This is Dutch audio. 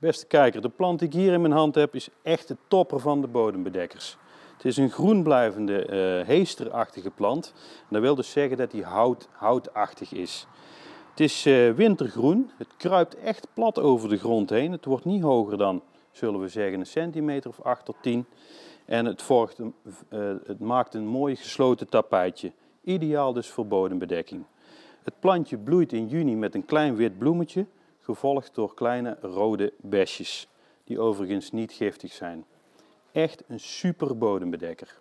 Beste kijker, de plant die ik hier in mijn hand heb is echt de topper van de bodembedekkers. Het is een groenblijvende uh, heesterachtige plant. dat wil dus zeggen dat hij hout, houtachtig is. Het is uh, wintergroen. Het kruipt echt plat over de grond heen. Het wordt niet hoger dan, zullen we zeggen, een centimeter of 8 tot 10. En het, uh, het maakt een mooi gesloten tapijtje. Ideaal dus voor bodembedekking. Het plantje bloeit in juni met een klein wit bloemetje gevolgd door kleine rode besjes, die overigens niet giftig zijn. Echt een super bodembedekker.